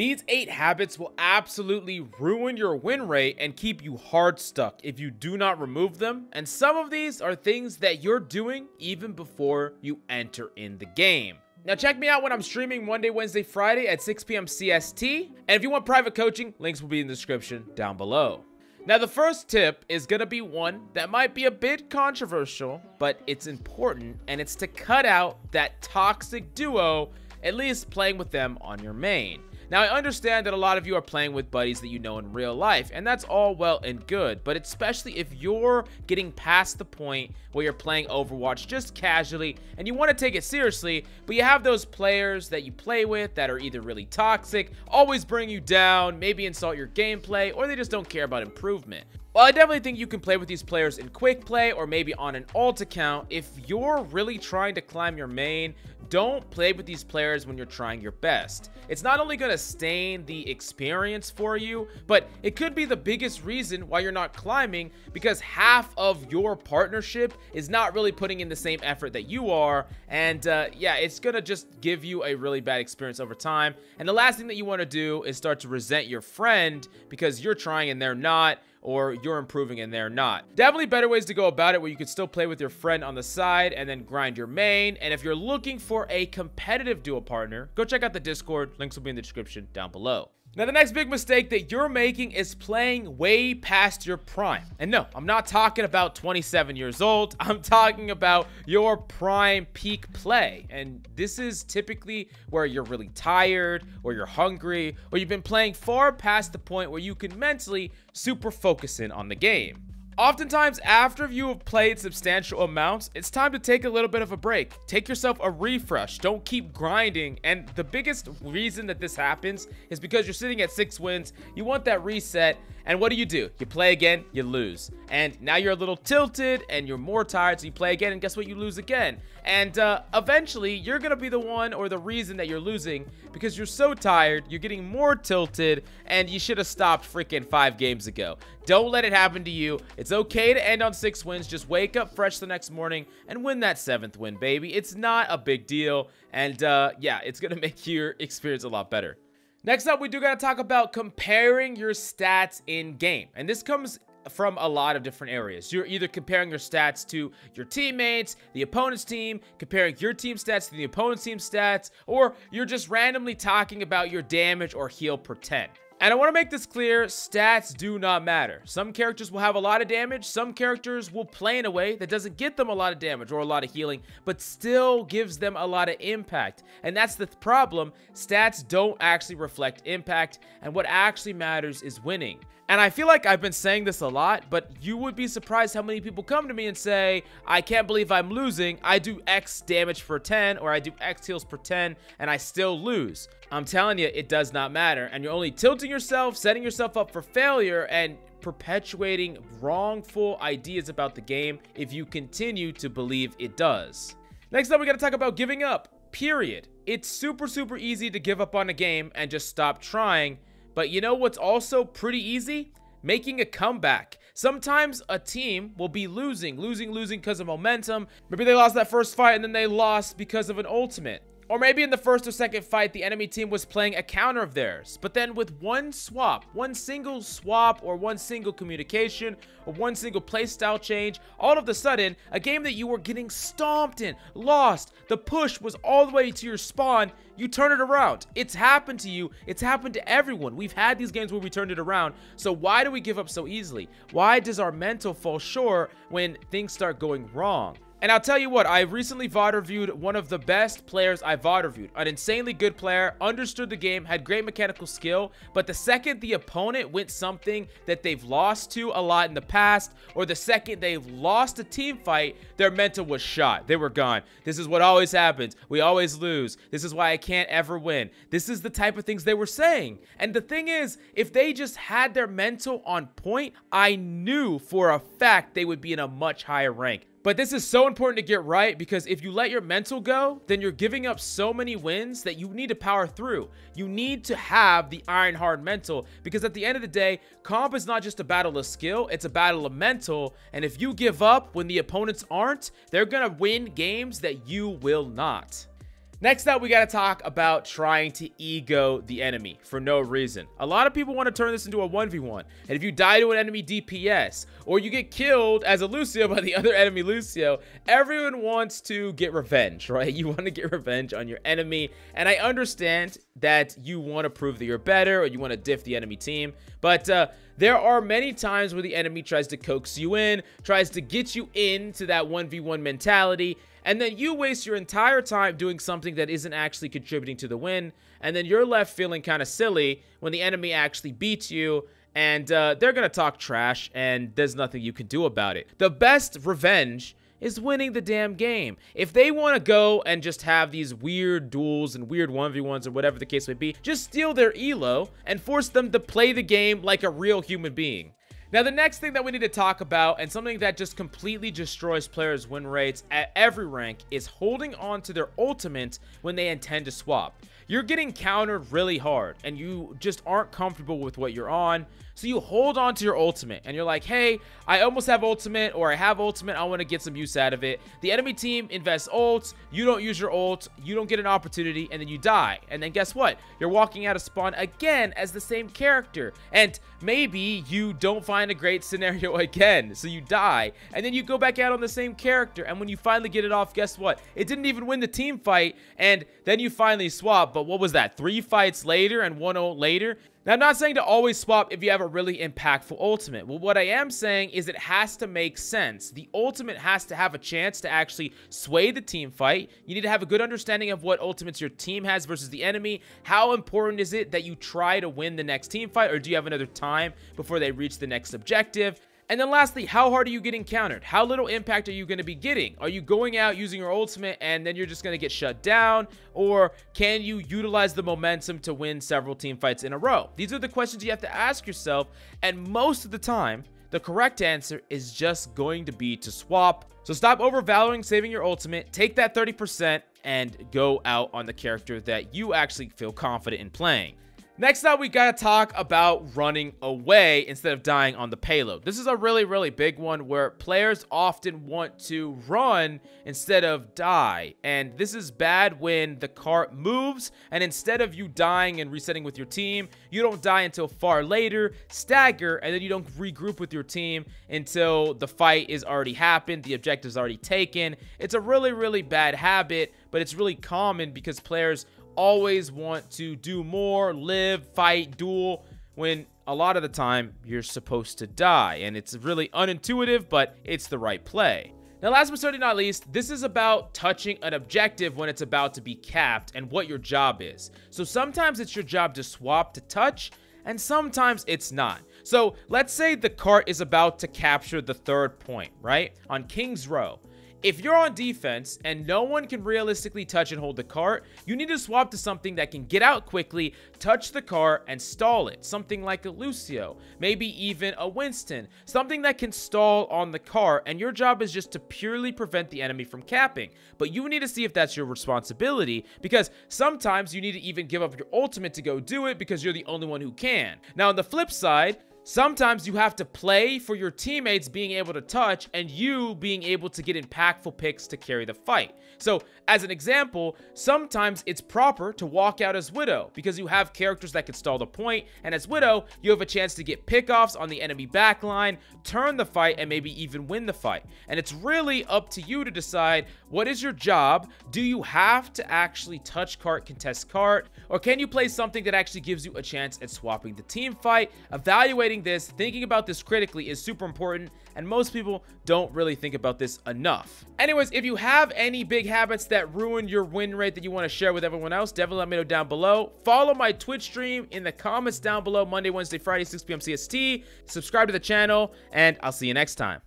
These eight habits will absolutely ruin your win rate and keep you hard stuck if you do not remove them. And some of these are things that you're doing even before you enter in the game. Now check me out when I'm streaming Monday, Wednesday, Friday at 6 p.m. CST. And if you want private coaching, links will be in the description down below. Now the first tip is going to be one that might be a bit controversial, but it's important and it's to cut out that toxic duo, at least playing with them on your main. Now, I understand that a lot of you are playing with buddies that you know in real life, and that's all well and good, but especially if you're getting past the point where you're playing Overwatch just casually and you want to take it seriously, but you have those players that you play with that are either really toxic, always bring you down, maybe insult your gameplay, or they just don't care about improvement. Well, I definitely think you can play with these players in quick play or maybe on an alt account. If you're really trying to climb your main, don't play with these players when you're trying your best. It's not only going to stain the experience for you, but it could be the biggest reason why you're not climbing because half of your partnership is not really putting in the same effort that you are. And uh, yeah, it's going to just give you a really bad experience over time. And the last thing that you want to do is start to resent your friend because you're trying and they're not or you're improving and they're not. Definitely better ways to go about it where you could still play with your friend on the side and then grind your main. And if you're looking for a competitive duo partner, go check out the Discord. Links will be in the description down below. Now, the next big mistake that you're making is playing way past your prime. And no, I'm not talking about 27 years old. I'm talking about your prime peak play. And this is typically where you're really tired, or you're hungry, or you've been playing far past the point where you can mentally super focus in on the game. Oftentimes, after you have played substantial amounts, it's time to take a little bit of a break. Take yourself a refresh. Don't keep grinding. And the biggest reason that this happens is because you're sitting at six wins. You want that reset. And what do you do? You play again, you lose. And now you're a little tilted and you're more tired, so you play again, and guess what? You lose again. And uh, eventually, you're to be the one or the reason that you're losing because you're so tired, you're getting more tilted, and you should have stopped freaking five games ago. Don't let it happen to you. It's okay to end on six wins. Just wake up fresh the next morning and win that seventh win, baby. It's not a big deal. And uh, yeah, it's to make your experience a lot better. Next up, we do got to talk about comparing your stats in game. And this comes from a lot of different areas. You're either comparing your stats to your teammates, the opponent's team, comparing your team stats to the opponent's team stats, or you're just randomly talking about your damage or heal per 10. And I want to make this clear, stats do not matter. Some characters will have a lot of damage, some characters will play in a way that doesn't get them a lot of damage or a lot of healing, but still gives them a lot of impact. And that's the problem, stats don't actually reflect impact, and what actually matters is winning. And I feel like I've been saying this a lot, but you would be surprised how many people come to me and say, I can't believe I'm losing. I do X damage per 10 or I do X heals per 10 and I still lose. I'm telling you, it does not matter. And you're only tilting yourself, setting yourself up for failure, and perpetuating wrongful ideas about the game if you continue to believe it does. Next up, we got to talk about giving up, period. It's super, super easy to give up on a game and just stop trying but you know what's also pretty easy? Making a comeback. Sometimes a team will be losing, losing, losing because of momentum. Maybe they lost that first fight and then they lost because of an ultimate. Or maybe in the first or second fight, the enemy team was playing a counter of theirs. But then with one swap, one single swap or one single communication or one single playstyle change, all of a sudden, a game that you were getting stomped in, lost, the push was all the way to your spawn, you turn it around. It's happened to you. It's happened to everyone. We've had these games where we turned it around. So why do we give up so easily? Why does our mental fall short when things start going wrong? And I'll tell you what, I recently VOD reviewed one of the best players I VOD reviewed. An insanely good player, understood the game, had great mechanical skill, but the second the opponent went something that they've lost to a lot in the past, or the second they've lost a team fight, their mental was shot. They were gone. This is what always happens. We always lose. This is why I can't ever win. This is the type of things they were saying. And the thing is, if they just had their mental on point, I knew for a fact they would be in a much higher rank. But this is so important to get right because if you let your mental go, then you're giving up so many wins that you need to power through. You need to have the iron hard mental because at the end of the day, comp is not just a battle of skill, it's a battle of mental. And if you give up when the opponents aren't, they're going to win games that you will not. Next up, we got to talk about trying to ego the enemy for no reason. A lot of people want to turn this into a 1v1. And if you die to an enemy DPS, or you get killed as a Lucio by the other enemy Lucio, everyone wants to get revenge, right? You want to get revenge on your enemy. And I understand that you want to prove that you're better, or you want to diff the enemy team. But uh, there are many times where the enemy tries to coax you in, tries to get you into that 1v1 mentality, and then you waste your entire time doing something that isn't actually contributing to the win, and then you're left feeling kind of silly when the enemy actually beats you, and uh, they're gonna talk trash, and there's nothing you can do about it. The best revenge is winning the damn game. If they want to go and just have these weird duels and weird 1v1s or whatever the case may be, just steal their elo and force them to play the game like a real human being. Now, the next thing that we need to talk about, and something that just completely destroys players' win rates at every rank, is holding on to their ultimate when they intend to swap. You're getting countered really hard, and you just aren't comfortable with what you're on, so you hold on to your ultimate and you're like, hey, I almost have ultimate or I have ultimate. I want to get some use out of it. The enemy team invests ults. You don't use your ult. You don't get an opportunity and then you die. And then guess what? You're walking out of spawn again as the same character. And maybe you don't find a great scenario again. So you die and then you go back out on the same character. And when you finally get it off, guess what? It didn't even win the team fight. And then you finally swap. But what was that? Three fights later and one ult later? Now, I'm not saying to always swap if you have a really impactful ultimate. Well, what I am saying is it has to make sense. The ultimate has to have a chance to actually sway the team fight. You need to have a good understanding of what ultimates your team has versus the enemy. How important is it that you try to win the next team fight, or do you have another time before they reach the next objective? And then lastly, how hard are you getting countered? How little impact are you going to be getting? Are you going out using your ultimate and then you're just going to get shut down? Or can you utilize the momentum to win several team fights in a row? These are the questions you have to ask yourself. And most of the time, the correct answer is just going to be to swap. So stop overvaluing saving your ultimate, take that 30% and go out on the character that you actually feel confident in playing. Next up, we gotta talk about running away instead of dying on the payload. This is a really, really big one where players often want to run instead of die. And this is bad when the cart moves and instead of you dying and resetting with your team, you don't die until far later, stagger, and then you don't regroup with your team until the fight is already happened, the objective's already taken. It's a really, really bad habit, but it's really common because players always want to do more, live, fight, duel, when a lot of the time you're supposed to die. And it's really unintuitive, but it's the right play. Now, last but certainly not least, this is about touching an objective when it's about to be capped and what your job is. So sometimes it's your job to swap to touch, and sometimes it's not. So let's say the cart is about to capture the third point, right? On King's Row. If you're on defense and no one can realistically touch and hold the cart, you need to swap to something that can get out quickly, touch the cart, and stall it. Something like a Lucio, maybe even a Winston. Something that can stall on the cart, and your job is just to purely prevent the enemy from capping. But you need to see if that's your responsibility, because sometimes you need to even give up your ultimate to go do it because you're the only one who can. Now, on the flip side, Sometimes you have to play for your teammates being able to touch and you being able to get impactful picks to carry the fight. So, as an example, sometimes it's proper to walk out as Widow because you have characters that can stall the point, and as Widow, you have a chance to get pickoffs on the enemy backline, turn the fight, and maybe even win the fight. And it's really up to you to decide what is your job? Do you have to actually touch cart, contest cart, or can you play something that actually gives you a chance at swapping the team fight? Evaluating this, thinking about this critically is super important, and most people don't really think about this enough. Anyways, if you have any big habits that ruin your win rate that you want to share with everyone else, definitely let me know down below. Follow my Twitch stream in the comments down below Monday, Wednesday, Friday, 6 p.m. CST. Subscribe to the channel, and I'll see you next time.